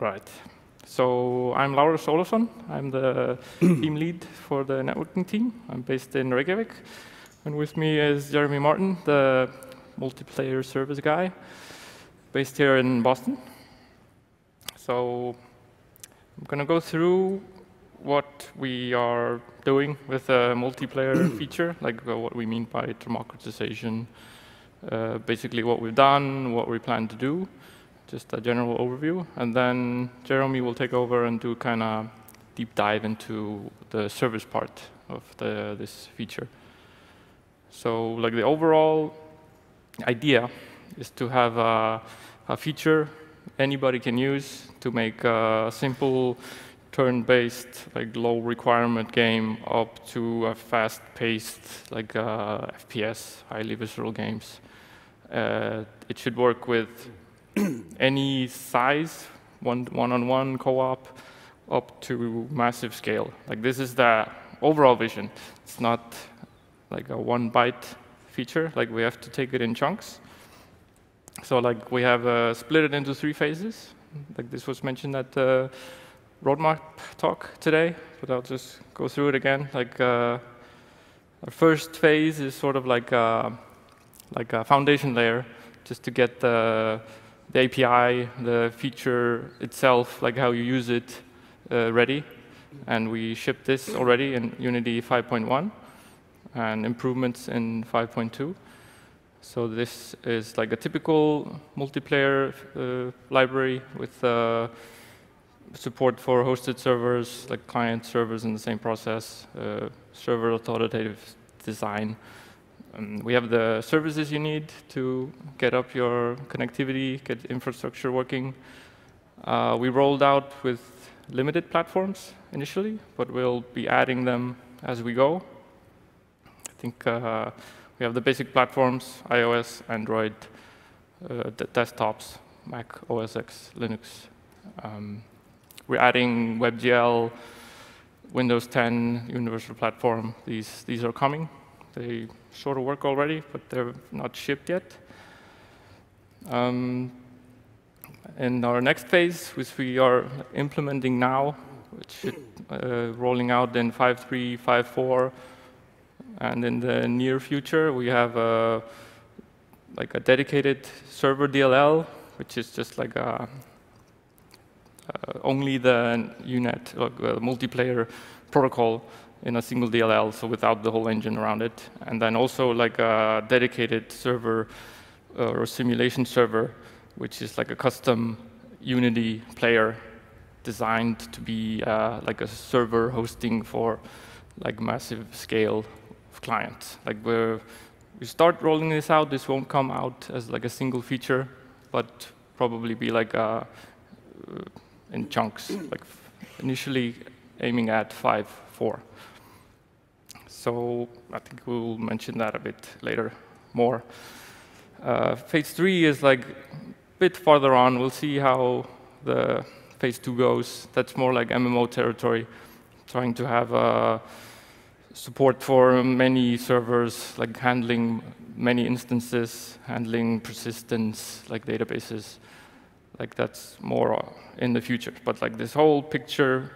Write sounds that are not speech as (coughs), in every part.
Right. So I'm Lars Olofsson. I'm the (clears throat) team lead for the networking team. I'm based in Reykjavik. And with me is Jeremy Martin, the multiplayer service guy, based here in Boston. So I'm going to go through what we are doing with a multiplayer (clears throat) feature, like uh, what we mean by democratization, uh, basically what we've done, what we plan to do, just a general overview. And then Jeremy will take over and do kind of deep dive into the service part of the, this feature. So like the overall idea is to have a, a feature anybody can use to make a simple turn-based, like low requirement game up to a fast-paced, like uh, FPS, highly visceral games. Uh, it should work with (clears throat) any size, one one-on-one co-op, up to massive scale. Like this is the overall vision. It's not like a one bite feature. Like we have to take it in chunks. So like we have uh, split it into three phases. Like this was mentioned at the roadmap talk today, but I'll just go through it again. Like uh, our first phase is sort of like a, like a foundation layer, just to get the, the API, the feature itself, like how you use it, uh, ready. And we shipped this already in Unity 5.1 and improvements in 5.2. So this is like a typical multiplayer uh, library with uh, support for hosted servers, like client servers in the same process, uh, server authoritative design. Um, we have the services you need to get up your connectivity, get infrastructure working. Uh, we rolled out with limited platforms initially, but we'll be adding them as we go. I think uh, we have the basic platforms, iOS, Android, uh, desktops, Mac OS X, Linux. Um, we're adding WebGL, Windows 10, Universal Platform. These, these are coming. They sort of work already, but they're not shipped yet. Um, and our next phase, which we are implementing now, which is uh, rolling out in 5.3, 5.4, and in the near future, we have a, like a dedicated server DLL, which is just like a uh, only the UNet, like uh, multiplayer protocol in a single DLL, so without the whole engine around it. And then also like a dedicated server uh, or simulation server, which is like a custom Unity player designed to be uh, like a server hosting for like massive scale of clients. Like we we start rolling this out, this won't come out as like a single feature, but probably be like a in chunks, like initially aiming at 5, 4. So I think we'll mention that a bit later more. Uh, phase 3 is like a bit farther on. We'll see how the phase 2 goes. That's more like MMO territory, trying to have uh, support for many servers, like handling many instances, handling persistence, like databases like that's more in the future. But like this whole picture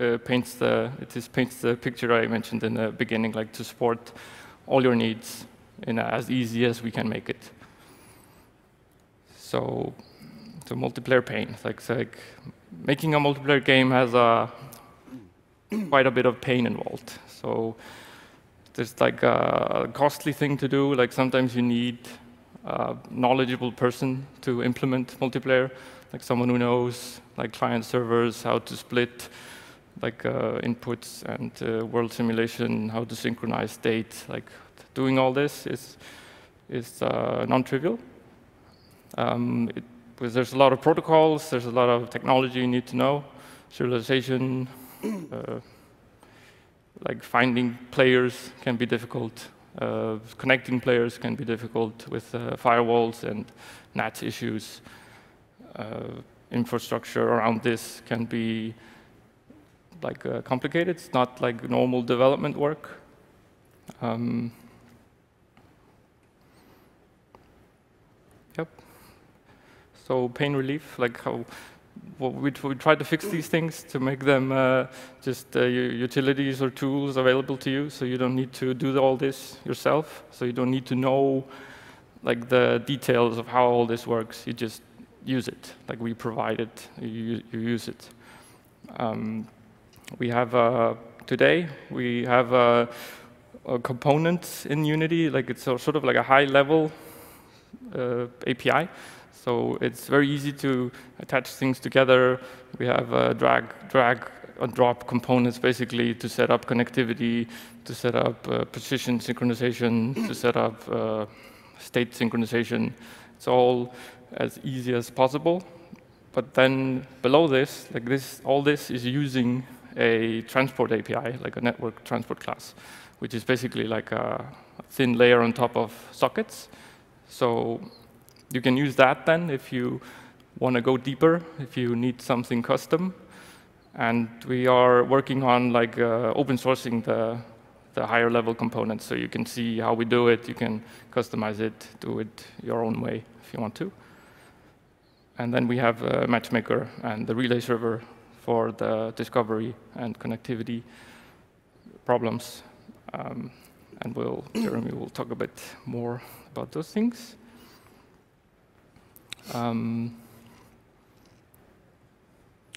uh, paints the it is paints the picture I mentioned in the beginning, like to support all your needs in as easy as we can make it. So, so multiplayer pain, like like making a multiplayer game has a quite a bit of pain involved. So there's like a costly thing to do. Like sometimes you need a knowledgeable person to implement multiplayer, like someone who knows like client servers, how to split like uh, inputs and uh, world simulation, how to synchronize state. Like doing all this is is uh, non-trivial. Um, there's a lot of protocols, there's a lot of technology you need to know, serialization, (clears throat) uh, like finding players can be difficult. Uh, connecting players can be difficult with uh, firewalls and NAT issues. Uh, infrastructure around this can be like uh, complicated. It's not like normal development work. Um, yep. So pain relief, like how we, we try to fix these things to make them uh, just uh, utilities or tools available to you, so you don't need to do all this yourself. So you don't need to know like the details of how all this works. You just use it. Like we provide it, you, you use it. Um, we have uh, today we have a, a, component in Unity, like it's sort of like a high-level uh, API so it's very easy to attach things together. We have uh, drag, drag and drop components basically to set up connectivity, to set up uh, position synchronization, to set up uh, state synchronization. It's all as easy as possible. But then below this, like this, all this is using a transport API, like a network transport class, which is basically like a thin layer on top of sockets. So you can use that then if you want to go deeper, if you need something custom. And we are working on like uh, open sourcing the, the higher level components so you can see how we do it. You can customize it, do it your own way if you want to. And then we have a Matchmaker and the relay server for the discovery and connectivity problems. Um, and we'll, Jeremy will talk a bit more about those things. Um,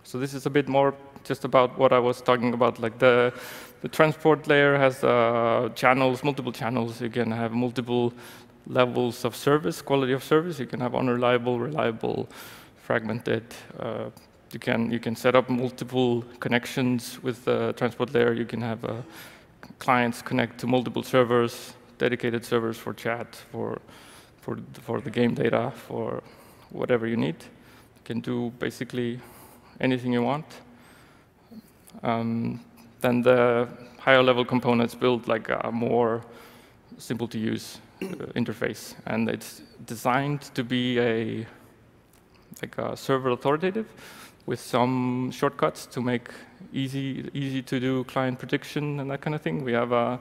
so this is a bit more just about what I was talking about, like the, the transport layer has uh, channels, multiple channels. You can have multiple levels of service, quality of service. You can have unreliable, reliable, fragmented. Uh, you can you can set up multiple connections with the transport layer. You can have uh, clients connect to multiple servers, dedicated servers for chat, for for for the game data, for whatever you need. You can do basically anything you want. Um, then the higher level components build like a more simple to use uh, interface. And it's designed to be a like a server authoritative with some shortcuts to make easy easy to do client prediction and that kind of thing. We have a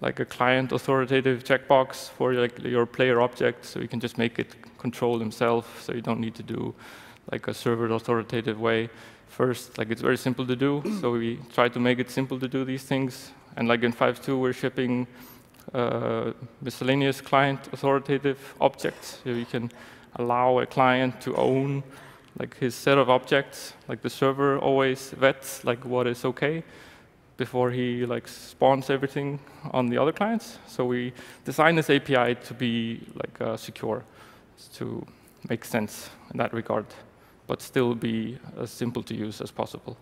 like a client authoritative checkbox for like your player object, so you can just make it control himself, so you don't need to do like a server authoritative way first. Like it's very simple to do, (clears throat) so we try to make it simple to do these things. And like in 5.2, we're shipping uh, miscellaneous client authoritative objects, so you can allow a client to own like his set of objects. Like the server always vets like what is okay before he like spawns everything on the other clients. So we designed this API to be like uh, secure, to make sense in that regard, but still be as simple to use as possible.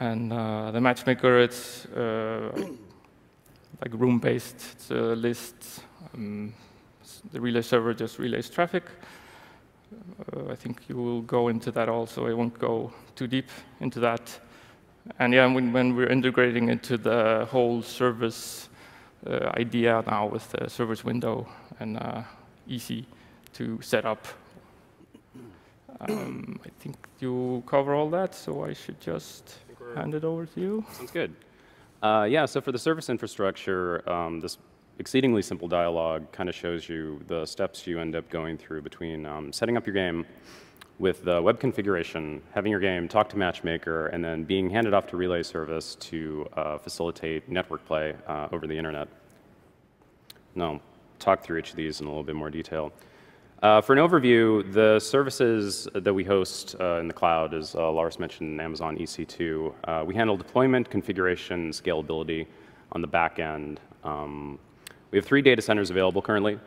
And uh, the matchmaker, it's uh, (coughs) like room-based. It's a list. Um, the relay server just relays traffic. Uh, I think you will go into that also. I won't go too deep into that. And yeah, when, when we're integrating into the whole service uh, idea now with the service window and uh, easy to set up. Um, I think you cover all that, so I should just hand it over to you. Sounds good. Uh, yeah, so for the service infrastructure, um, this exceedingly simple dialog kind of shows you the steps you end up going through between um, setting up your game, with the web configuration, having your game talk to Matchmaker, and then being handed off to Relay Service to uh, facilitate network play uh, over the internet. No, talk through each of these in a little bit more detail. Uh, for an overview, the services that we host uh, in the cloud, as uh, Lars mentioned, Amazon EC2, uh, we handle deployment, configuration, scalability on the back end. Um, we have three data centers available currently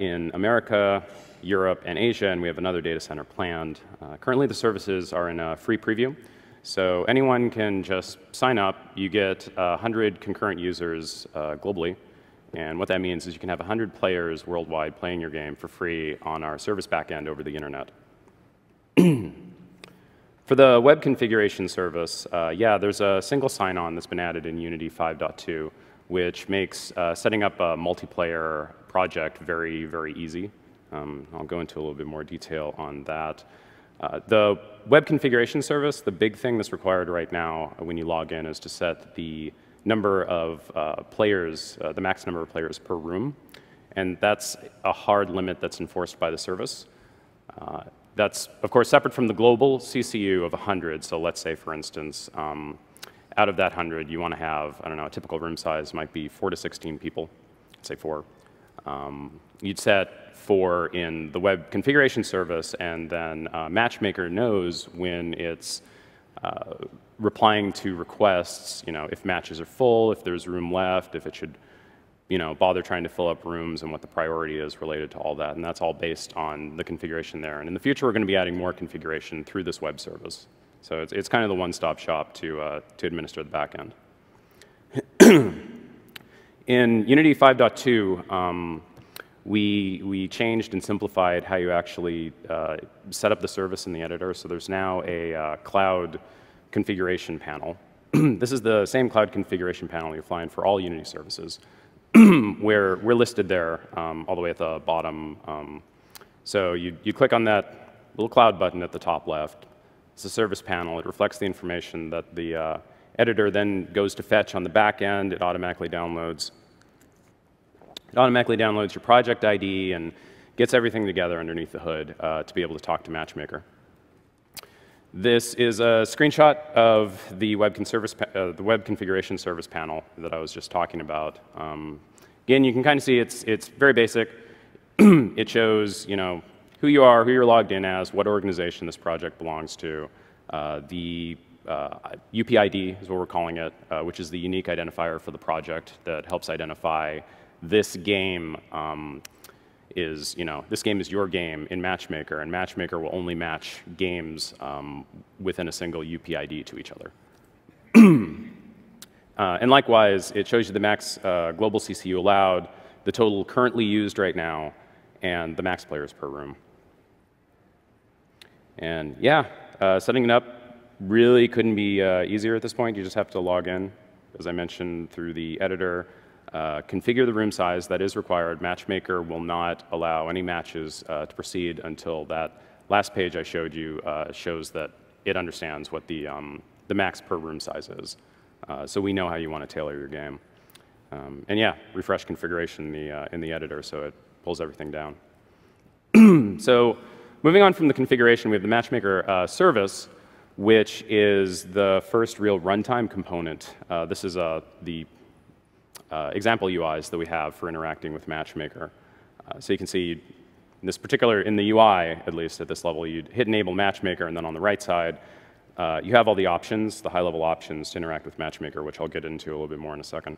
in America, Europe, and Asia, and we have another data center planned. Uh, currently, the services are in a free preview, so anyone can just sign up. You get 100 concurrent users uh, globally, and what that means is you can have 100 players worldwide playing your game for free on our service backend over the internet. (clears throat) For the web configuration service, uh, yeah, there's a single sign-on that's been added in Unity 5.2, which makes uh, setting up a multiplayer project very, very easy. Um, I'll go into a little bit more detail on that. Uh, the web configuration service, the big thing that's required right now when you log in is to set the number of uh, players, uh, the max number of players per room. And that's a hard limit that's enforced by the service. Uh, that's, of course, separate from the global CCU of 100. So let's say, for instance, um, out of that 100, you want to have, I don't know, a typical room size might be 4 to 16 people, say 4. Um, you'd set 4 in the web configuration service, and then uh, Matchmaker knows when it's uh, replying to requests, you know, if matches are full, if there's room left, if it should, you know, bother trying to fill up rooms and what the priority is related to all that. And that's all based on the configuration there. And in the future, we're going to be adding more configuration through this web service. So it's, it's kind of the one-stop shop to, uh, to administer the backend. (clears throat) in Unity 5.2, um, we, we changed and simplified how you actually uh, set up the service in the editor. So there's now a uh, cloud configuration panel. (clears throat) this is the same cloud configuration panel you find for all Unity services, (clears throat) where we're listed there um, all the way at the bottom. Um, so you, you click on that little cloud button at the top left. It's a service panel. It reflects the information that the uh, editor then goes to fetch on the back end. It automatically downloads it automatically downloads your project ID and gets everything together underneath the hood uh, to be able to talk to Matchmaker. This is a screenshot of the web, service, uh, the web configuration service panel that I was just talking about. Um, again, you can kind of see it's, it's very basic. (clears throat) it shows, you know, who you are, who you're logged in as, what organization this project belongs to. Uh, the uh, UPID is what we're calling it, uh, which is the unique identifier for the project that helps identify this game um, is, you know, this game is your game in Matchmaker, and Matchmaker will only match games um, within a single UPID to each other. (clears throat) uh, and likewise, it shows you the max uh, global CCU allowed, the total currently used right now, and the max players per room. And yeah, uh, setting it up really couldn't be uh, easier at this point. You just have to log in, as I mentioned, through the editor. Uh, configure the room size that is required. Matchmaker will not allow any matches uh, to proceed until that last page I showed you uh, shows that it understands what the, um, the max per room size is. Uh, so we know how you want to tailor your game. Um, and yeah, refresh configuration in the, uh, in the editor so it pulls everything down. (clears throat) so moving on from the configuration, we have the Matchmaker service, which is the first real runtime component. this is the uh, example UIs that we have for interacting with Matchmaker. Uh, so you can see in this particular, in the UI, at least at this level, you'd hit Enable Matchmaker, and then on the right side, uh, you have all the options, the high-level options to interact with Matchmaker, which I'll get into a little bit more in a second.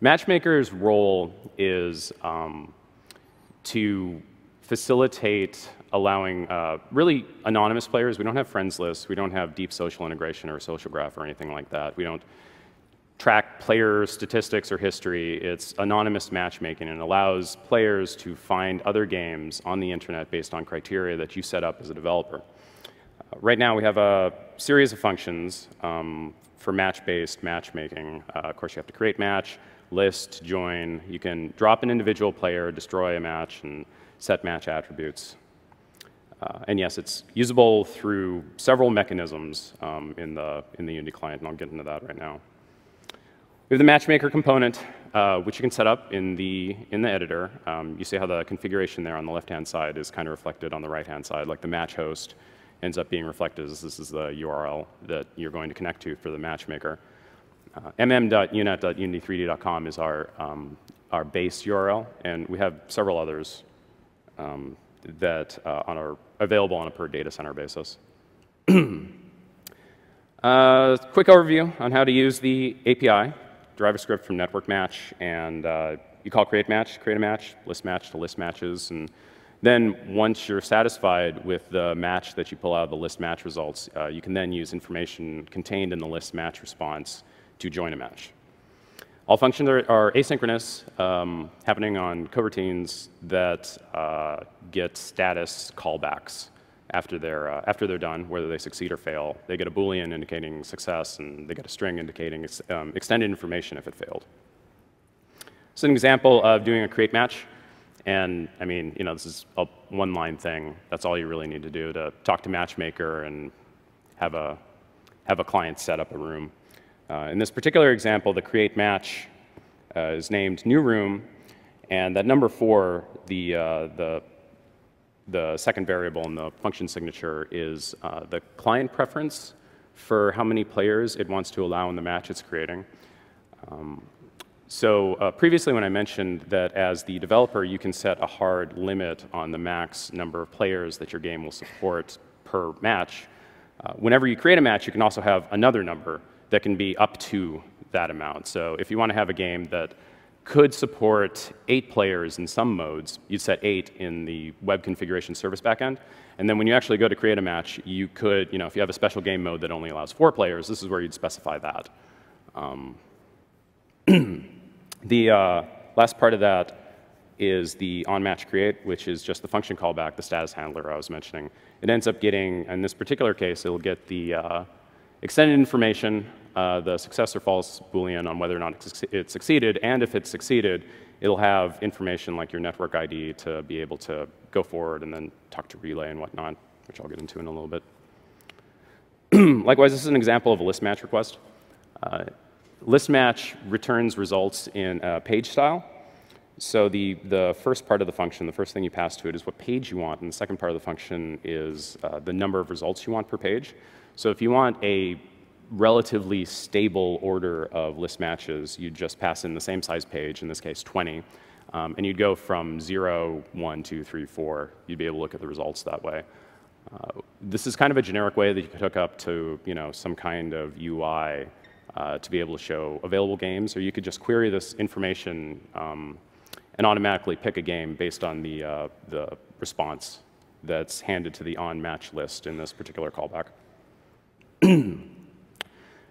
Matchmaker's role is um, to facilitate allowing uh, really anonymous players. We don't have friends lists. We don't have deep social integration or social graph or anything like that. We don't track player statistics or history. It's anonymous matchmaking and allows players to find other games on the internet based on criteria that you set up as a developer. Uh, right now we have a series of functions um, for match-based matchmaking. Uh, of course, you have to create match, list, join. You can drop an individual player, destroy a match, and set match attributes. Uh, and yes, it's usable through several mechanisms um, in, the, in the Unity client, and I'll get into that right now. We have the matchmaker component, uh, which you can set up in the, in the editor. Um, you see how the configuration there on the left-hand side is kind of reflected on the right-hand side, like the match host ends up being reflected as this is the URL that you're going to connect to for the matchmaker. Uh, mm.unet.unity3d.com is our, um, our base URL, and we have several others um, that uh, on are available on a per data center basis. (clears throat) uh, quick overview on how to use the API. Drive a script from network match, and uh, you call create match, create a match, list match to list matches, and then once you're satisfied with the match that you pull out of the list match results, uh, you can then use information contained in the list match response to join a match. All functions are, are asynchronous, um, happening on coroutines that uh, get status callbacks after they're, uh, after they're done, whether they succeed or fail. They get a Boolean indicating success, and they get a string indicating um, extended information if it failed. So an example of doing a create match, and I mean, you know, this is a one-line thing. That's all you really need to do to talk to Matchmaker and have a, have a client set up a room. Uh, in this particular example, the create match uh, is named new room, and that number four, the, uh, the the second variable in the function signature is uh, the client preference for how many players it wants to allow in the match it's creating. Um, so uh, previously when I mentioned that as the developer, you can set a hard limit on the max number of players that your game will support per match, uh, whenever you create a match, you can also have another number that can be up to that amount. So if you want to have a game that could support eight players in some modes, you'd set eight in the web configuration service backend. And then when you actually go to create a match, you could, you know, if you have a special game mode that only allows four players, this is where you'd specify that. Um, (clears throat) the uh, last part of that is the on-match create, which is just the function callback, the status handler I was mentioning. It ends up getting, in this particular case, it'll get the uh, extended information, uh, the success or false Boolean on whether or not it succeeded, and if it succeeded, it'll have information like your network ID to be able to go forward and then talk to relay and whatnot, which I'll get into in a little bit. (clears throat) Likewise, this is an example of a list match request. Uh, list match returns results in page style. So the, the first part of the function, the first thing you pass to it is what page you want, and the second part of the function is uh, the number of results you want per page. So if you want a relatively stable order of list matches, you'd just pass in the same size page, in this case 20, um, and you'd go from 0, 1, 2, 3, 4. You'd be able to look at the results that way. Uh, this is kind of a generic way that you could hook up to you know, some kind of UI uh, to be able to show available games, or you could just query this information um, and automatically pick a game based on the, uh, the response that's handed to the on-match list in this particular callback. (clears throat)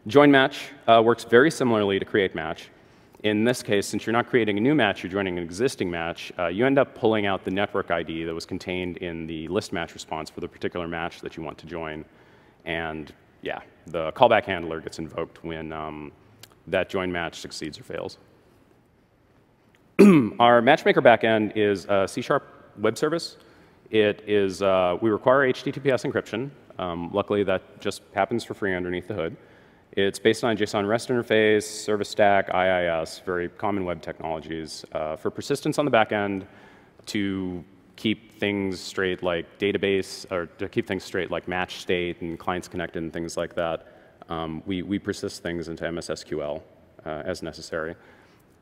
Join match uh, works very similarly to create match. In this case, since you're not creating a new match, you're joining an existing match, uh, you end up pulling out the network ID that was contained in the list match response for the particular match that you want to join. And yeah, the callback handler gets invoked when um, that join match succeeds or fails. (clears throat) Our matchmaker backend is a C-sharp web service. It is, uh, we require HTTPS encryption. Um, luckily, that just happens for free underneath the hood. It's based on JSON REST interface, ServiceStack, IIS, very common web technologies. Uh, for persistence on the back end, to keep things straight like database, or to keep things straight like match state and clients connected and things like that, um, we, we persist things into MSSQL uh, as necessary.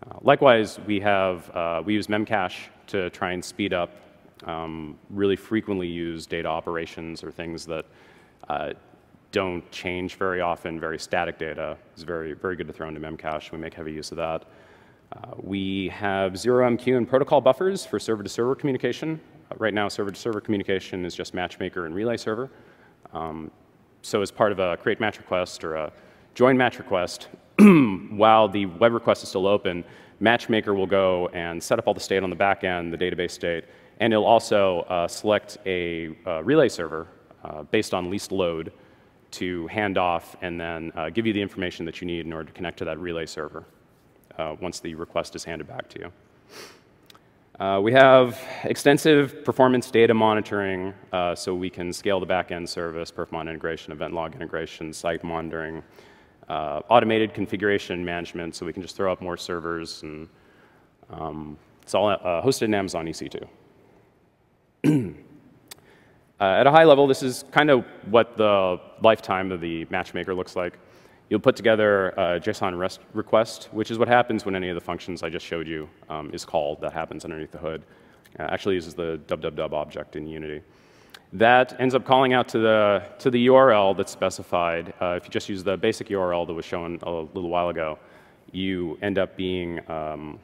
Uh, likewise, we have, uh, we use Memcache to try and speed up um, really frequently used data operations or things that uh, don't change very often, very static data. It's very, very good to throw into Memcache. We make heavy use of that. Uh, we have ZeroMQ and protocol buffers for server-to-server -server communication. Uh, right now, server-to-server -server communication is just matchmaker and relay server. Um, so as part of a create match request or a join match request, (clears throat) while the web request is still open, Matchmaker will go and set up all the state on the back end, the database state, and it'll also uh, select a uh, relay server uh, based on least load to hand off and then uh, give you the information that you need in order to connect to that relay server uh, once the request is handed back to you. Uh, we have extensive performance data monitoring, so we can scale the backend service, perfmon integration, event log integration, site monitoring, uh, automated configuration management, so we can just throw up more servers, and um, it's all uh, hosted in Amazon EC2. (clears throat) uh, at a high level, this is kind of what the lifetime of the matchmaker looks like. You'll put together a JSON request, which is what happens when any of the functions I just showed you um, is called. That happens underneath the hood. Uh, actually uses the www object in Unity that ends up calling out to the, to the URL that's specified. Uh, if you just use the basic URL that was shown a little while ago, you end up being um,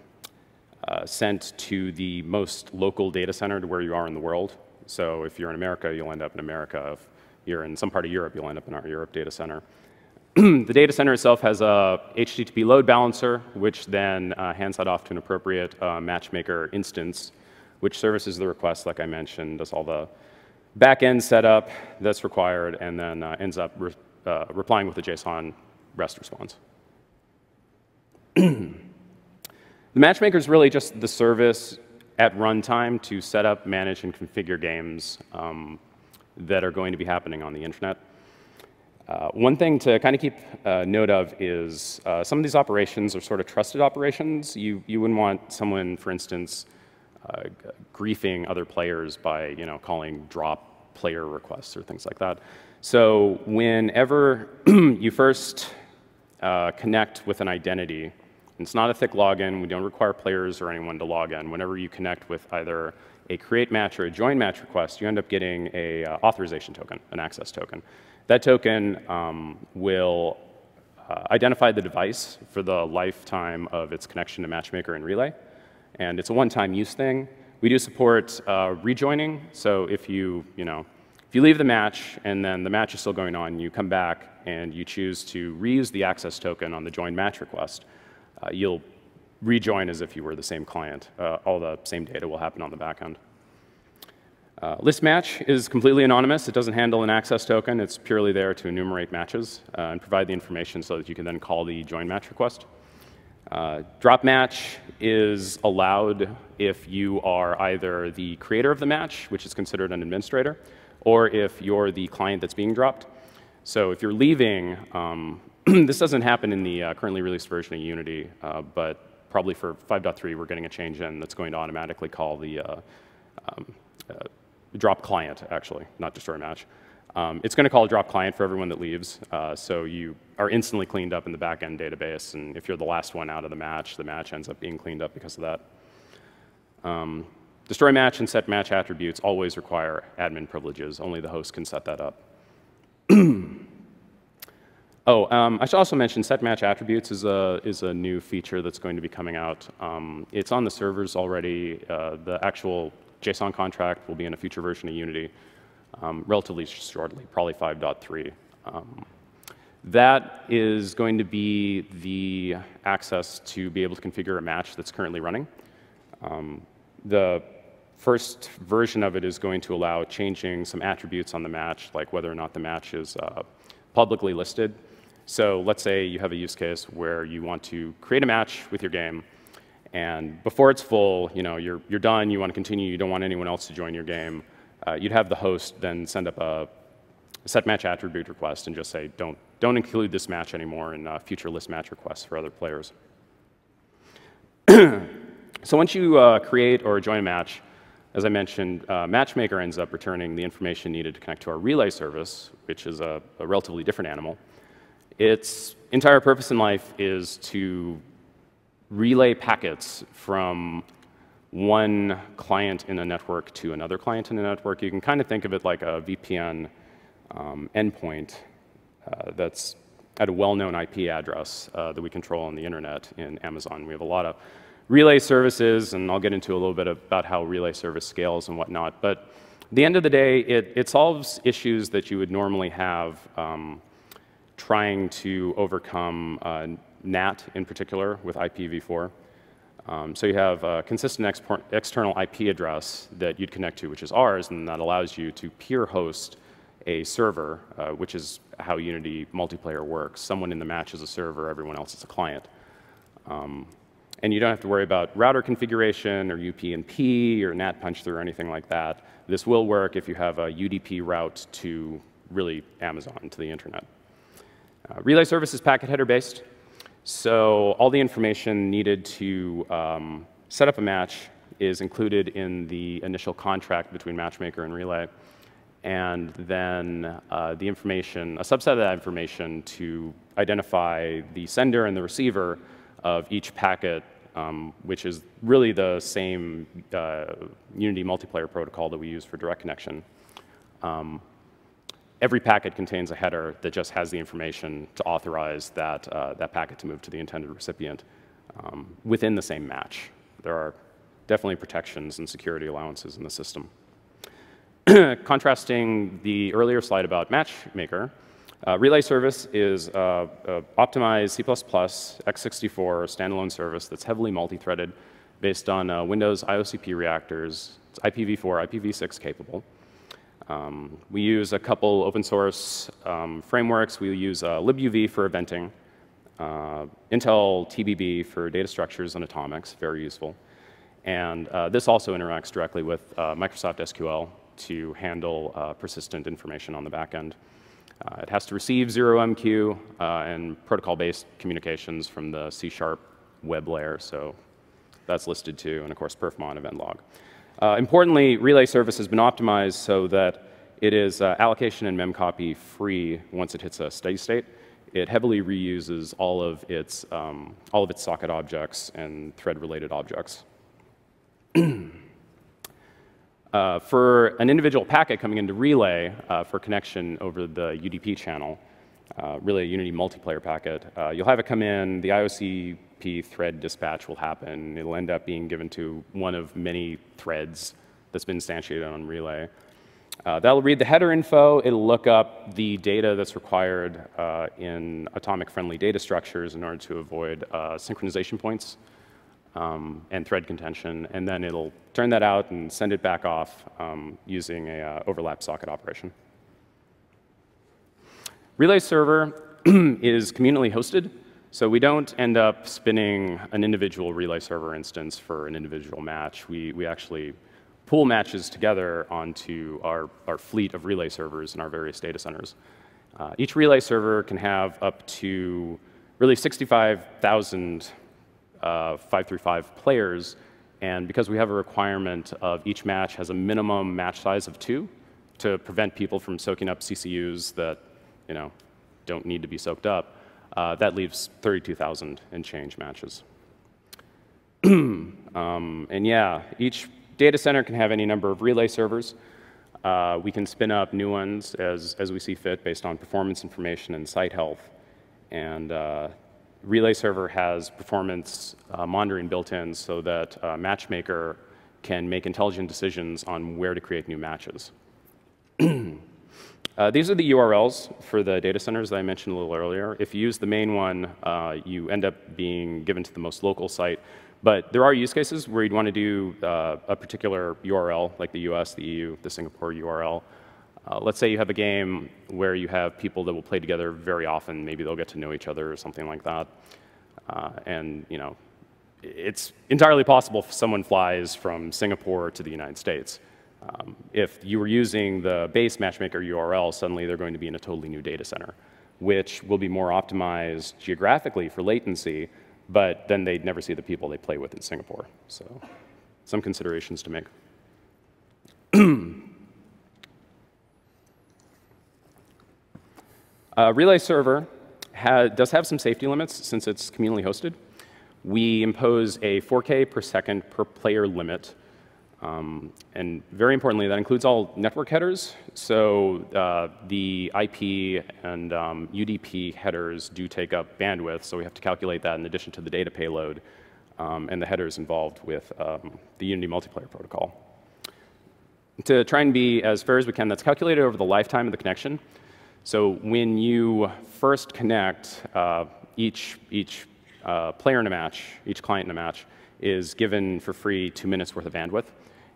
uh, sent to the most local data center to where you are in the world. So if you're in America, you'll end up in America. If you're in some part of Europe, you'll end up in our Europe data center. (clears throat) the data center itself has a HTTP load balancer, which then uh, hands that off to an appropriate uh, matchmaker instance, which services the request, like I mentioned, does all the back-end setup that's required, and then uh, ends up re uh, replying with a JSON REST response. (clears throat) the matchmaker is really just the service at runtime to set up, manage, and configure games um, that are going to be happening on the internet. Uh, one thing to kind of keep uh, note of is uh, some of these operations are sort of trusted operations. You, you wouldn't want someone, for instance, uh, griefing other players by you know calling drop player requests or things like that. So whenever (clears throat) you first uh, connect with an identity, it's not a thick login. We don't require players or anyone to log in. Whenever you connect with either a create match or a join match request, you end up getting a uh, authorization token, an access token. That token um, will uh, identify the device for the lifetime of its connection to Matchmaker and Relay. And it's a one-time use thing. We do support uh, rejoining. So if you, you know, if you leave the match and then the match is still going on, you come back and you choose to reuse the access token on the join match request, uh, you'll rejoin as if you were the same client. Uh, all the same data will happen on the back end. Uh, list match is completely anonymous. It doesn't handle an access token. It's purely there to enumerate matches uh, and provide the information so that you can then call the join match request. Uh, drop match is allowed if you are either the creator of the match, which is considered an administrator, or if you're the client that's being dropped. So if you're leaving, um, (clears throat) this doesn't happen in the uh, currently released version of Unity, uh, but probably for 5.3 we're getting a change in that's going to automatically call the uh, um, uh, drop client, actually, not destroy match. Um, it's going to call a drop client for everyone that leaves, uh, so you are instantly cleaned up in the backend database, and if you're the last one out of the match, the match ends up being cleaned up because of that. Um, destroy match and set match attributes always require admin privileges. Only the host can set that up. (clears throat) oh, um, I should also mention set match attributes is a, is a new feature that's going to be coming out. Um, it's on the servers already. Uh, the actual JSON contract will be in a future version of Unity um, relatively shortly, probably 5.3. Um, that is going to be the access to be able to configure a match that's currently running. Um, the first version of it is going to allow changing some attributes on the match, like whether or not the match is uh, publicly listed. So let's say you have a use case where you want to create a match with your game, and before it's full, you know, you're, you're done, you want to continue, you don't want anyone else to join your game, uh, you'd have the host then send up a, set match attribute request and just say, don't, don't include this match anymore in uh, future list match requests for other players. (clears throat) so once you uh, create or join a match, as I mentioned, uh, Matchmaker ends up returning the information needed to connect to our relay service, which is a, a relatively different animal. Its entire purpose in life is to relay packets from one client in a network to another client in a network. You can kind of think of it like a VPN um, endpoint uh, that's at a well-known IP address uh, that we control on the internet in Amazon. We have a lot of relay services, and I'll get into a little bit about how relay service scales and whatnot. But at the end of the day, it, it solves issues that you would normally have um, trying to overcome uh, NAT in particular with IPv4. Um, so you have a consistent export, external IP address that you'd connect to, which is ours, and that allows you to peer host a server, uh, which is how Unity multiplayer works. Someone in the match is a server, everyone else is a client. Um, and you don't have to worry about router configuration or UPnP or NAT punch through or anything like that. This will work if you have a UDP route to really Amazon, to the internet. Uh, relay service is packet header based. So all the information needed to um, set up a match is included in the initial contract between Matchmaker and Relay. And then uh, the information, a subset of that information to identify the sender and the receiver of each packet, um, which is really the same uh, Unity multiplayer protocol that we use for direct connection. Um, every packet contains a header that just has the information to authorize that, uh, that packet to move to the intended recipient um, within the same match. There are definitely protections and security allowances in the system. (clears throat) Contrasting the earlier slide about Matchmaker, uh, Relay Service is uh, optimized C++ x64 standalone service that's heavily multi-threaded based on uh, Windows IOCP reactors. It's IPv4, IPv6 capable. Um, we use a couple open source um, frameworks. We use uh, libuv for eventing, uh, Intel TBB for data structures and atomics, very useful. And uh, this also interacts directly with uh, Microsoft SQL to handle uh, persistent information on the back end. Uh, it has to receive 0MQ and protocol-based communications from the C-sharp web layer, so that's listed too, and of course perfmon event log. Uh, importantly, relay service has been optimized so that it is uh, allocation and memcopy free once it hits a steady state. It heavily reuses all of its, um, all of its socket objects and thread-related objects. (clears throat) uh, for an individual packet coming into Relay uh, for connection over the UDP channel, uh, really a Unity multiplayer packet, uh, you'll have it come in, the IOCP thread dispatch will happen. It'll end up being given to one of many threads that's been instantiated on Relay. Uh, that'll read the header info. It'll look up the data that's required uh, in atomic-friendly data structures in order to avoid uh, synchronization points um, and thread contention. And then it'll turn that out and send it back off um, using a uh, overlap socket operation. Relay server (clears throat) is communally hosted. So we don't end up spinning an individual relay server instance for an individual match. We, we actually pool matches together onto our, our fleet of relay servers in our various data centers. Uh, each relay server can have up to really 65,000 uh, 535 players, and because we have a requirement of each match has a minimum match size of two to prevent people from soaking up CCUs that you know don't need to be soaked up, uh, that leaves 32,000 and change matches. (clears throat) um, and yeah, each Data center can have any number of relay servers. Uh, we can spin up new ones as, as we see fit based on performance information and site health. And uh, relay server has performance uh, monitoring built in so that matchmaker can make intelligent decisions on where to create new matches. (clears throat) Uh, these are the URLs for the data centers that I mentioned a little earlier. If you use the main one, uh, you end up being given to the most local site. But there are use cases where you'd want to do uh, a particular URL, like the US, the EU, the Singapore URL. Uh, let's say you have a game where you have people that will play together very often. Maybe they'll get to know each other or something like that. Uh, and you know, it's entirely possible if someone flies from Singapore to the United States. Um, if you were using the base matchmaker URL, suddenly they're going to be in a totally new data center, which will be more optimized geographically for latency, but then they'd never see the people they play with in Singapore. So some considerations to make. (clears throat) uh, Relay server does have some safety limits since it's communally hosted. We impose a 4K per second per player limit um, and very importantly, that includes all network headers. So uh, the IP and um, UDP headers do take up bandwidth, so we have to calculate that in addition to the data payload um, and the headers involved with um, the Unity multiplayer protocol. To try and be as fair as we can, that's calculated over the lifetime of the connection. So when you first connect, uh, each, each uh, player in a match, each client in a match, is given for free two minutes worth of bandwidth.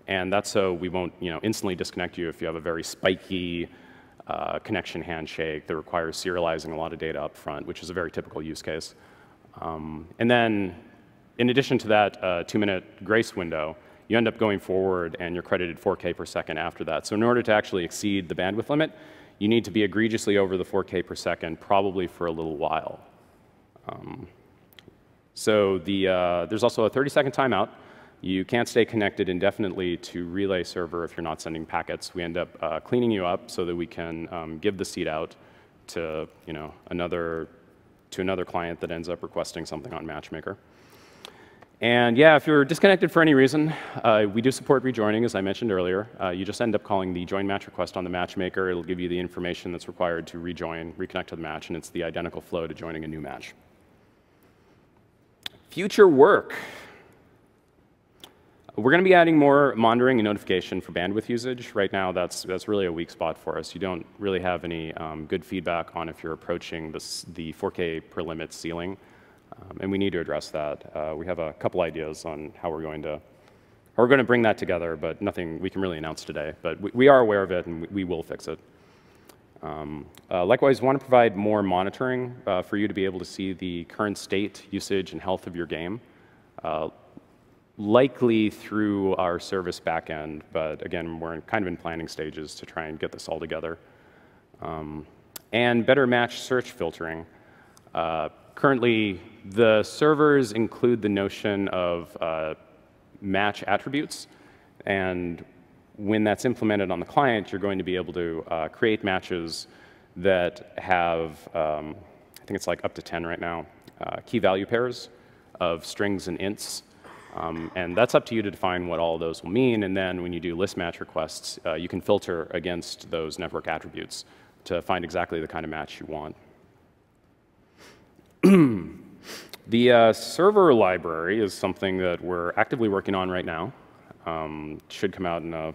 And that's so we won't you know, instantly disconnect you if you have a very spiky uh, connection handshake that requires serializing a lot of data up front, which is a very typical use case. Um, and then in addition to that uh, two-minute grace window, you end up going forward and you're credited 4K per second after that. So in order to actually exceed the bandwidth limit, you need to be egregiously over the 4K per second, probably for a little while. Um, so the, uh, there's also a 30-second timeout. You can't stay connected indefinitely to relay server if you're not sending packets. We end up uh, cleaning you up so that we can um, give the seed out to you know another to another client that ends up requesting something on Matchmaker. And yeah, if you're disconnected for any reason, uh, we do support rejoining, as I mentioned earlier. Uh, you just end up calling the join match request on the matchmaker. It'll give you the information that's required to rejoin, reconnect to the match, and it's the identical flow to joining a new match. Future work. We're going to be adding more monitoring and notification for bandwidth usage. Right now, that's, that's really a weak spot for us. You don't really have any um, good feedback on if you're approaching this, the 4K per limit ceiling, um, and we need to address that. Uh, we have a couple ideas on how we're going to we're going to bring that together, but nothing we can really announce today. But we, we are aware of it, and we, we will fix it. Um, uh, likewise, want to provide more monitoring uh, for you to be able to see the current state, usage, and health of your game. Uh, likely through our service backend, but again, we're in, kind of in planning stages to try and get this all together. Um, and better match search filtering. Uh, currently, the servers include the notion of uh, match attributes. And when that's implemented on the client, you're going to be able to uh, create matches that have, um, I think it's like up to 10 right now, uh, key value pairs of strings and ints. Um, and that's up to you to define what all those will mean. And then when you do list match requests, uh, you can filter against those network attributes to find exactly the kind of match you want. (clears throat) the uh, server library is something that we're actively working on right now. Um, should come out in a,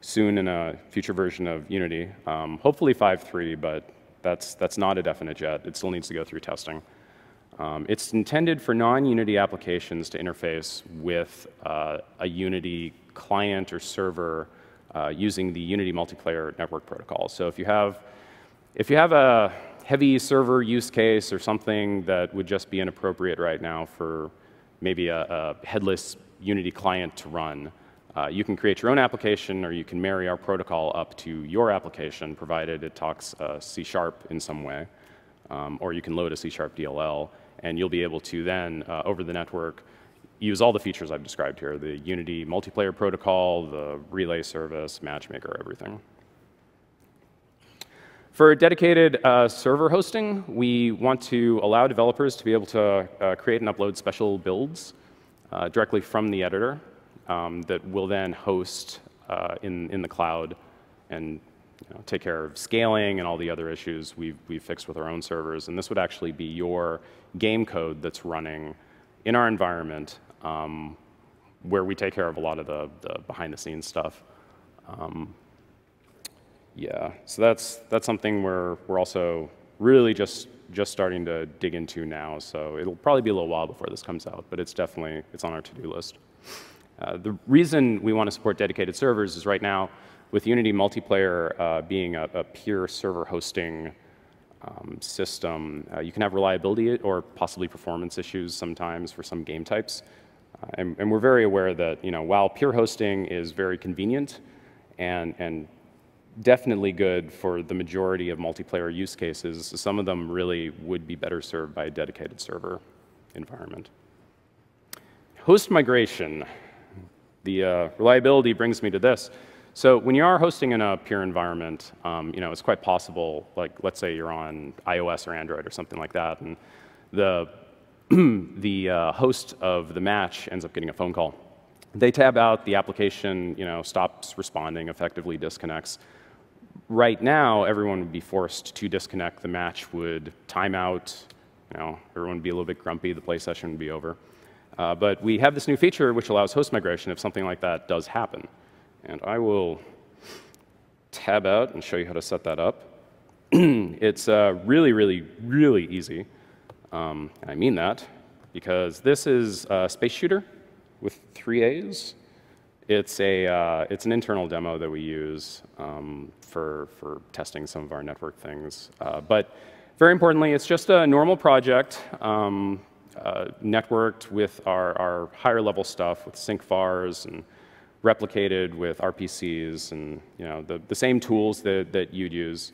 soon in a future version of Unity. Um, hopefully 5.3, but that's, that's not a definite yet. It still needs to go through testing. Um, it's intended for non-Unity applications to interface with uh, a Unity client or server uh, using the Unity multiplayer network protocol. So if you have, if you have a heavy server use case or something that would just be inappropriate right now for maybe a, a headless Unity client to run, uh, you can create your own application or you can marry our protocol up to your application provided it talks uh, C Sharp in some way. Um, or you can load a C Sharp DLL and you'll be able to then, uh, over the network, use all the features I've described here, the Unity multiplayer protocol, the relay service, matchmaker, everything. For dedicated uh, server hosting, we want to allow developers to be able to uh, create and upload special builds uh, directly from the editor um, that will then host uh, in, in the cloud and you know, take care of scaling and all the other issues we've, we've fixed with our own servers. And this would actually be your game code that's running in our environment um, where we take care of a lot of the, the behind the scenes stuff. Um, yeah, so that's, that's something we're, we're also really just, just starting to dig into now. So it'll probably be a little while before this comes out, but it's definitely, it's on our to-do list. Uh, the reason we want to support dedicated servers is right now, with Unity multiplayer uh, being a, a peer server hosting um, system. Uh, you can have reliability or possibly performance issues sometimes for some game types. Uh, and, and, we're very aware that you know, while peer hosting is very convenient and, and definitely good for the majority of multiplayer use cases, some of them really would be better served by a dedicated server environment. Host migration. The uh, reliability brings me to this. So when you are hosting in a peer environment, um, you know, it's quite possible, like let's say you're on iOS or Android or something like that, and the, (clears throat) the uh, host of the match ends up getting a phone call. They tab out, the application, you know, stops responding, effectively disconnects. Right now, everyone would be forced to disconnect. The match would time out, you know, everyone would be a little bit grumpy, the play session would be over. Uh, but we have this new feature which allows host migration if something like that does happen. And I will tab out and show you how to set that up. (clears throat) it's uh, really, really, really easy. Um, I mean that because this is a space shooter with three A's. It's, a, uh, it's an internal demo that we use um, for, for testing some of our network things. Uh, but very importantly, it's just a normal project um, uh, networked with our, our higher level stuff with sync vars and replicated with RPCs and you know, the, the same tools that, that you'd use.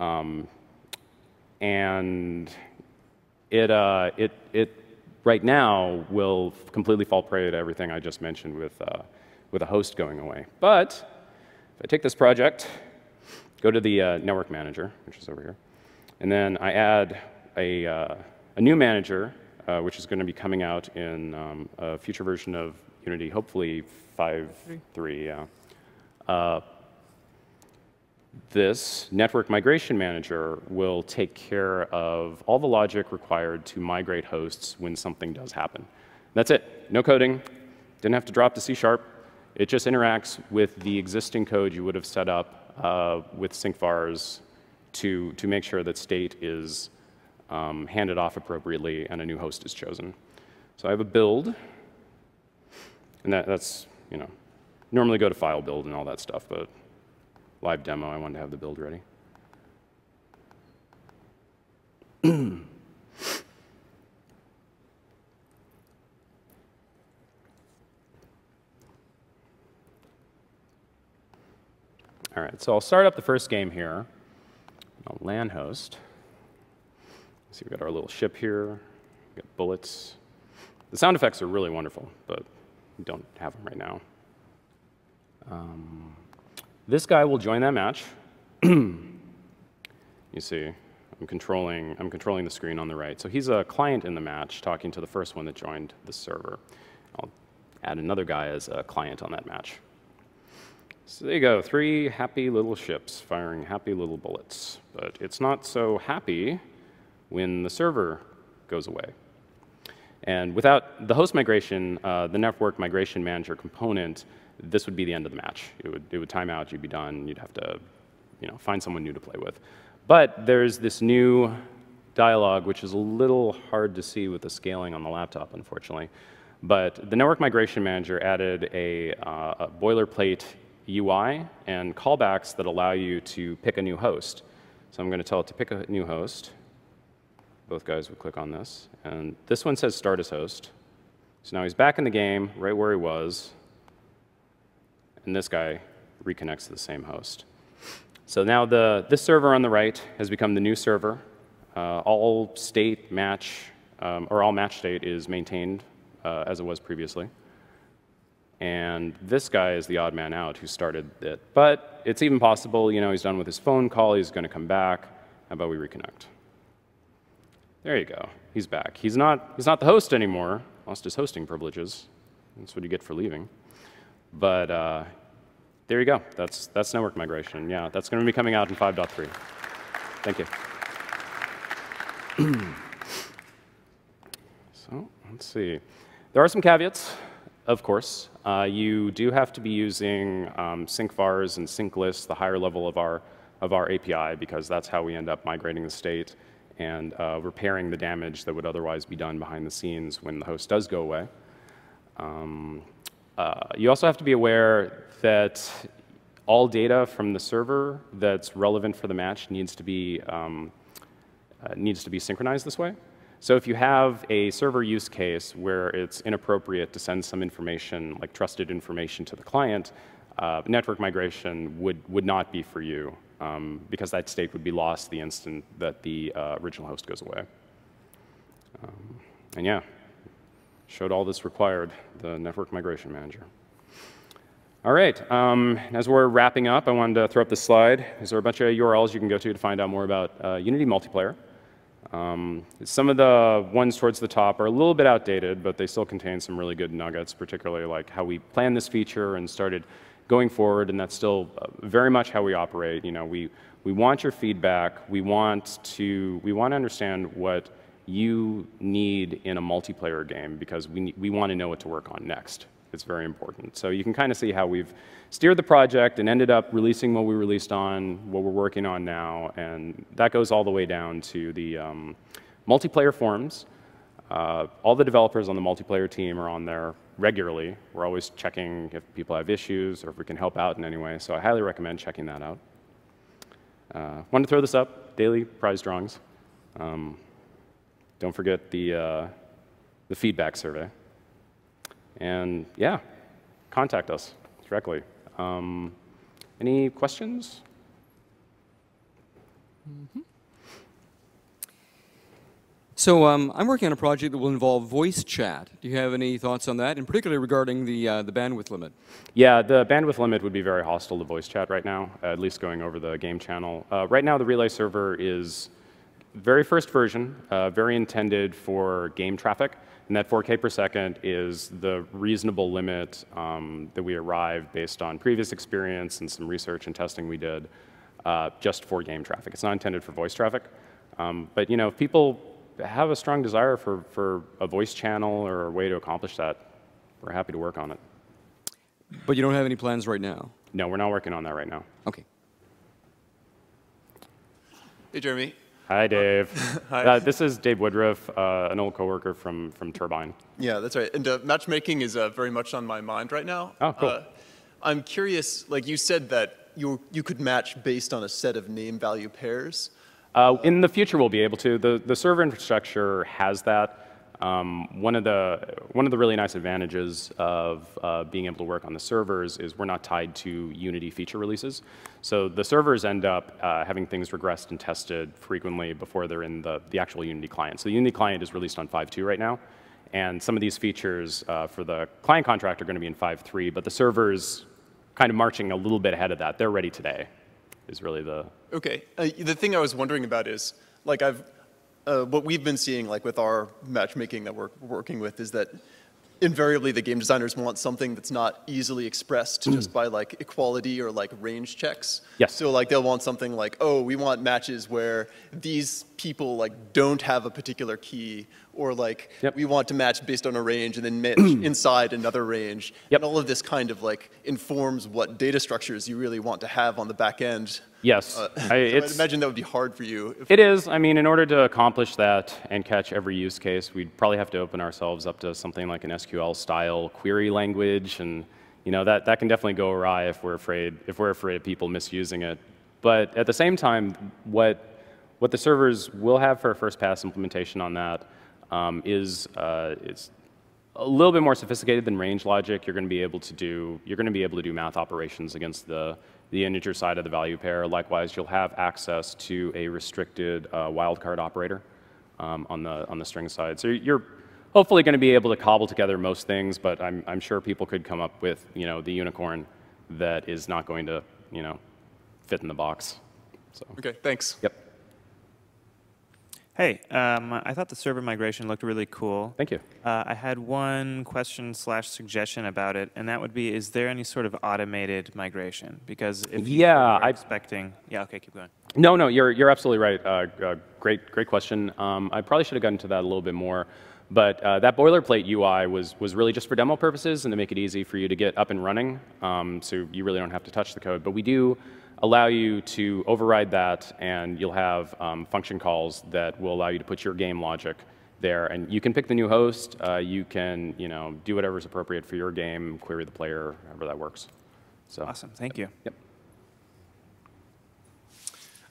Um, and it, uh, it, it right now will completely fall prey to everything I just mentioned with, uh, with a host going away. But if I take this project, go to the uh, network manager, which is over here, and then I add a, uh, a new manager, uh, which is going to be coming out in um, a future version of Unity, hopefully 5.3, yeah. Uh, this network migration manager will take care of all the logic required to migrate hosts when something does happen. That's it. No coding. Didn't have to drop to C Sharp. It just interacts with the existing code you would have set up uh, with sync vars to, to make sure that state is um, handed off appropriately and a new host is chosen. So I have a build, and that, that's you know, normally go to file build and all that stuff, but live demo, I wanted to have the build ready. (clears throat) All right, so I'll start up the first game here. I'll LAN host. See, we've got our little ship here, we've got bullets. The sound effects are really wonderful, but don't have them right now. Um, this guy will join that match. (clears throat) you see, I'm controlling, I'm controlling the screen on the right. So he's a client in the match talking to the first one that joined the server. I'll add another guy as a client on that match. So there you go, three happy little ships firing happy little bullets. But it's not so happy when the server goes away. And without the host migration, uh, the network migration manager component, this would be the end of the match. It would, it would time out, you'd be done, you'd have to you know, find someone new to play with. But there's this new dialog, which is a little hard to see with the scaling on the laptop, unfortunately. But the network migration manager added a, uh, a boilerplate UI and callbacks that allow you to pick a new host. So I'm going to tell it to pick a new host. Both guys would click on this. And this one says start as host. So now he's back in the game, right where he was. And this guy reconnects to the same host. So now the, this server on the right has become the new server. Uh, all state match, um, or all match state is maintained uh, as it was previously. And this guy is the odd man out who started it. But it's even possible, you know, he's done with his phone call, he's going to come back. How about we reconnect? There you go. He's back. He's not, he's not the host anymore. Lost his hosting privileges. That's what you get for leaving. But uh, there you go. That's, that's network migration. Yeah, that's going to be coming out in 5.3. Thank you. (clears throat) so let's see. There are some caveats, of course. Uh, you do have to be using um, sync vars and sync lists, the higher level of our, of our API, because that's how we end up migrating the state and uh, repairing the damage that would otherwise be done behind the scenes when the host does go away. Um, uh, you also have to be aware that all data from the server that's relevant for the match needs to be, um, uh, needs to be synchronized this way. So if you have a server use case where it's inappropriate to send some information, like trusted information to the client, uh, network migration would, would not be for you um, because that state would be lost the instant that the uh, original host goes away. Um, and yeah, showed all this required, the network migration manager. All right, um, as we're wrapping up, I wanted to throw up this slide. There are a bunch of URLs you can go to to find out more about uh, Unity multiplayer. Um, some of the ones towards the top are a little bit outdated, but they still contain some really good nuggets, particularly like how we planned this feature and started going forward, and that's still uh, very much how we operate. You know, we, we want your feedback. We want to, we want to understand what you need in a multiplayer game because we, we want to know what to work on next. It's very important. So you can kind of see how we've steered the project and ended up releasing what we released on, what we're working on now, and that goes all the way down to the um, multiplayer forums. Uh, all the developers on the multiplayer team are on there regularly. We're always checking if people have issues or if we can help out in any way, so I highly recommend checking that out. Uh, wanted to throw this up, daily prize drawings. Um, don't forget the, uh, the feedback survey. And yeah, contact us directly. Um, any questions? Mm -hmm. So um, I'm working on a project that will involve voice chat. Do you have any thoughts on that, and particularly regarding the, uh, the bandwidth limit? Yeah, the bandwidth limit would be very hostile to voice chat right now, at least going over the game channel. Uh, right now, the Relay server is very first version, uh, very intended for game traffic. And that 4K per second is the reasonable limit um, that we arrived based on previous experience and some research and testing we did uh, just for game traffic. It's not intended for voice traffic. Um, but you know, if people have a strong desire for, for a voice channel or a way to accomplish that, we're happy to work on it. But you don't have any plans right now? No, we're not working on that right now. Okay. Hey, Jeremy. Hi, Dave. (laughs) Hi. Uh, this is Dave Woodruff, uh, an old coworker from, from Turbine. Yeah, that's right. And uh, matchmaking is uh, very much on my mind right now. Oh, cool. Uh, I'm curious, like you said that you, you could match based on a set of name value pairs. Uh, in the future, we'll be able to. The, the server infrastructure has that. Um, one of the one of the really nice advantages of uh, being able to work on the servers is we're not tied to Unity feature releases. So the servers end up uh, having things regressed and tested frequently before they're in the, the actual Unity client. So the Unity client is released on 5.2 right now. And some of these features uh, for the client contract are going to be in 5.3, but the servers kind of marching a little bit ahead of that. They're ready today, is really the. Okay. Uh, the thing I was wondering about is, like, I've uh, what we've been seeing, like with our matchmaking that we're working with, is that invariably the game designers want something that's not easily expressed just by like equality or like range checks. Yes. So like they'll want something like, oh, we want matches where these people like don't have a particular key, or like Yep. we want to match based on a range and then match (clears throat) inside another range. Yep. And all of this kind of like informs what data structures you really want to have on the back end. Yes. Uh, I- so I'd imagine that would be hard for you. If, It is. I mean, in order to accomplish that and catch every use case, we'd probably have to open ourselves up to something like an SQL-style query language, and you know that that can definitely go awry if we're afraid if we're afraid of people misusing it. But at the same time, what what the servers will have for a first pass implementation on that um, is uh, it's a little bit more sophisticated than range logic. You're going to be able to do you're going to be able to do math operations against the the integer side of the value pair. Likewise, you'll have access to a restricted uh, wildcard operator um, on the on the string side. So you're hopefully going to be able to cobble together most things, but I'm I'm sure people could come up with you know the unicorn that is not going to you know fit in the box. So okay, thanks. yep. Hey, um, I thought the server migration looked really cool. Thank you. Uh, I had one question slash suggestion about it, and that would be: Is there any sort of automated migration? Because if Yeah, were I- expecting, yeah, okay, keep going. No, no, you're, you're absolutely right. Uh, uh, great, great question. Um, I probably should have gotten to that a little bit more. But uh, that boilerplate UI was, was really just for demo purposes and to make it easy for you to get up and running. Um, so you really don't have to touch the code. But we do allow you to override that, and you'll have um, function calls that will allow you to put your game logic there. And you can pick the new host. Uh, you can you know, do whatever's appropriate for your game, query the player, however that works. So, Awesome, thank you. Yep.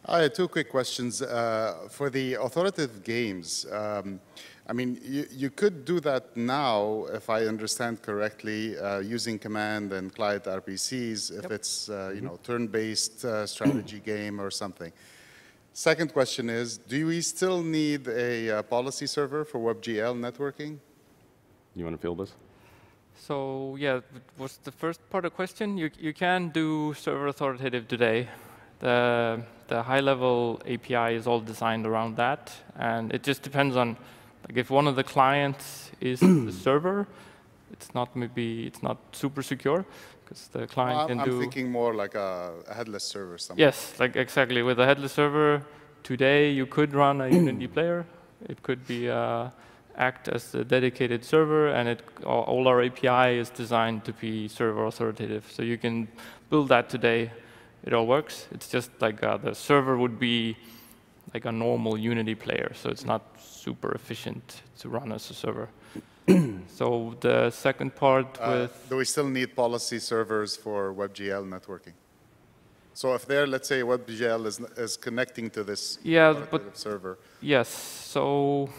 I had two quick questions. Uh, for the authoritative games, um, I mean, you, you could do that now, if I understand correctly, uh, using command and client RPCs, if it's, uh, you know, turn-based uh, strategy (clears throat) game or something. Second question is, do we still need a uh, policy server for WebGL networking? You want to field this? So yeah, it was the first part of the question. You you can do server authoritative today. The the high level API is all designed around that, and it just depends on like if one of the clients is the (clears throat) server, it's not maybe it's not super secure because the client I'm, can I'm do thinking more like a, a headless server somewhere. Yes, like exactly. With a headless server, today you could run a Unity (clears throat) player. It could be uh, act as a dedicated server, and it all all our API is designed to be server authoritative. So you can build that today. It all works. It's just like uh, the server would be like a normal Unity player, so it's not super efficient to run as a server. (clears throat) so the second part Uh, with do we still need policy servers for WebGL networking? So if there, let's say WebGL is, is connecting to this Yeah, but- server, Yes, so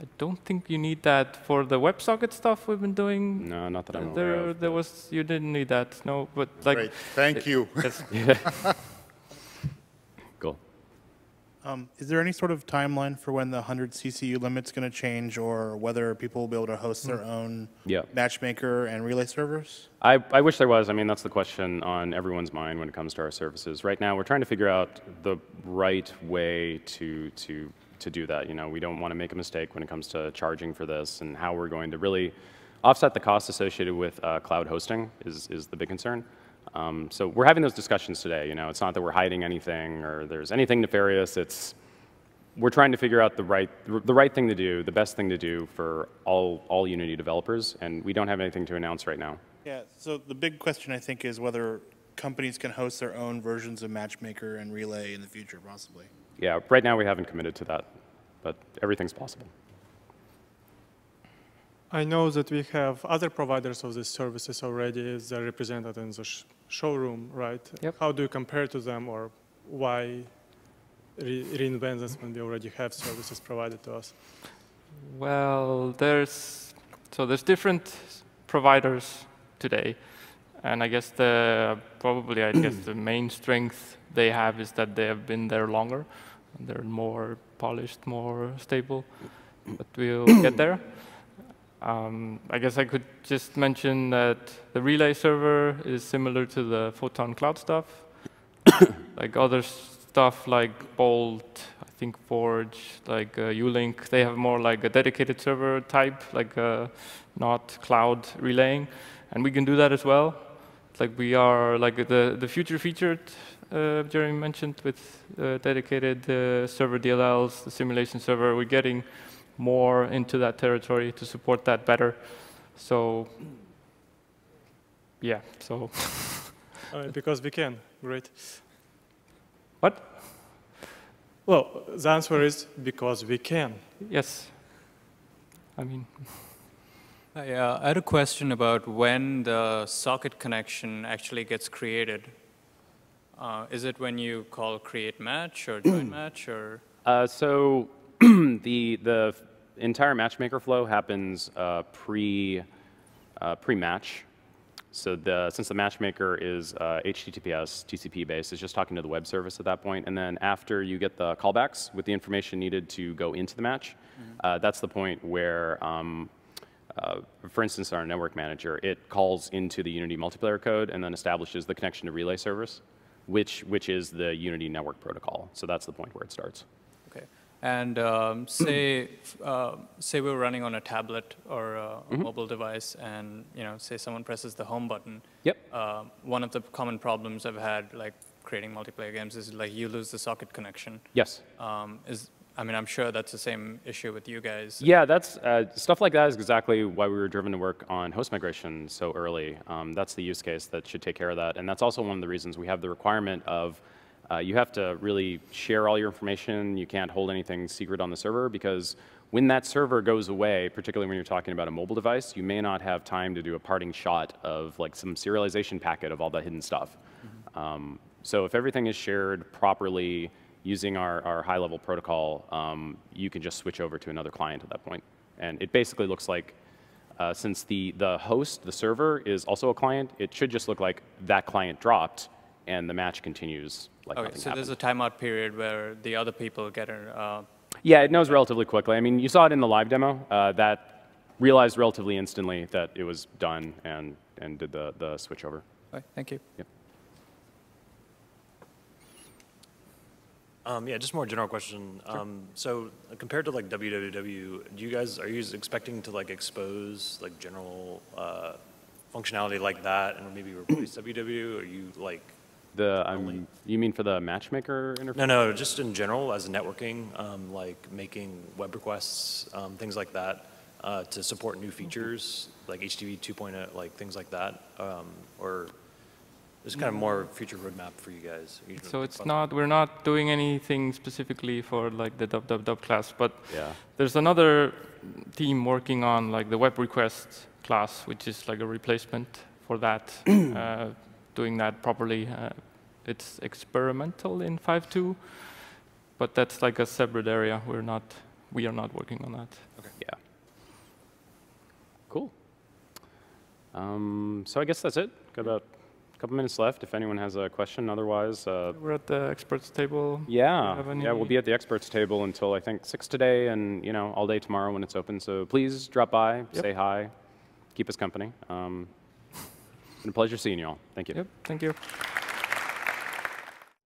I don't think you need that for the WebSocket stuff we've been doing. No, not that I'm aware There, of. there was you didn't need that, no. But like, great, thank you. (laughs) yes, Cool. (laughs) Um, is there any sort of timeline for when the 100 CCU limit's going to change, or whether people will be able to host their own Yeah. matchmaker and relay servers? I, I wish there was. I mean, that's the question on everyone's mind when it comes to our services. Right now, we're trying to figure out the right way to, to, to do that. You know, we don't want to make a mistake when it comes to charging for this and how we're going to really offset the costs associated with uh, cloud hosting is, is the big concern. Um, so we're having those discussions today. You know, it's not that we're hiding anything or there's anything nefarious. It's we're trying to figure out the right, the right thing to do, the best thing to do for all, all Unity developers, and we don't have anything to announce right now. Yeah, so the big question, I think, is whether companies can host their own versions of matchmaker and relay in the future, possibly. Yeah, right now we haven't committed to that, but everything's possible. I know that we have other providers of these services already. They're represented in the sh- showroom, right? Yep. How do you compare to them, or why re- reinvent this when we already have services provided to us? Well, there's so there's different providers today, and I guess the probably I guess the (clears throat) main strength they have is that they have been there longer, they're more polished, more stable. But we'll get there. Um, I guess I could just mention that the relay server is similar to the Photon Cloud stuff. (coughs) like other stuff like Bolt, I think Forge, like uh, Ulink, they have more like a dedicated server type, like uh, not cloud relaying, and we can do that as well. Like we are like the the future featured uh, Jeremy mentioned with uh, dedicated uh, server DLLs, the simulation server. We're getting more into that territory to support that better. So yeah, so (laughs) Uh, because we can, great. what? Well, the answer is because we can. Yes. I mean, (laughs) Hi, uh, I had a question about when the socket connection actually gets created. Uh, is it when you call create match or join (clears throat) match or? Uh, so (clears throat) the the entire matchmaker flow happens uh, pre uh, pre match. So the since the matchmaker is uh, HTTPS TCP based, it's just talking to the web service at that point. And then after you get the callbacks with the information needed to go into the match, uh, that's the point where. Um, uh, for instance, our network manager, it calls into the Unity multiplayer code and then establishes the connection to relay service, which, which is the Unity network protocol. So that's the point where it starts. And um, say, uh, say we're running on a tablet or a, a mobile device, and you know, say someone presses the home button. Yep. Uh, one of the common problems I've had, like creating multiplayer games, is like you lose the socket connection. Yes. Um, is I mean, I'm sure that's the same issue with you guys. Yeah, that's uh, stuff like that is exactly why we were driven to work on host migration so early. Um, that's the use case that should take care of that, and that's also one of the reasons we have the requirement of uh, you have to really share all your information. You can't hold anything secret on the server because when that server goes away, particularly when you're talking about a mobile device, you may not have time to do a parting shot of like some serialization packet of all the hidden stuff. Um, so if everything is shared properly using our, our high-level protocol, um, you can just switch over to another client at that point. And it basically looks like, uh, since the, the host, the server, is also a client, it should just look like that client dropped and the match continues like Okay, nothing so happened. there's a timeout period where the other people get a. Uh, Yeah, it knows relatively quickly. I mean, you saw it in the live demo. Uh, that realized relatively instantly that it was done and, and did the, the switch over. okay, thank you. Yep. Um, yeah, just more general question. Um, so uh, compared to like www, do you guys are you expecting to like expose like general uh, functionality like that and maybe replace www? Or you like The, um, you mean for the matchmaker interface? no no just in general as networking um, like making web requests um, things like that uh, to support new features like HTTP 2.0 like things like that um, or just kind of more future roadmap for you guys. You so it's about- not, we're not doing anything specifically for like the dub dub dub class, but Yeah. there's another team working on like the web request class, which is like a replacement for that, (clears throat) uh, doing that properly. Uh, it's experimental in 5.2, but that's like a separate area. We're not, we are not working on that. Okay. Yeah. Cool. Um, so I guess that's it. Got about a couple minutes left if anyone has a question. Otherwise, uh, We're at the experts table. yeah, yeah, we'll be at the experts table until I think six today, and you know all day tomorrow when it's open. So please drop by, say hi, keep us company. Um, it's been a pleasure seeing you all. Thank you. Yep, thank you.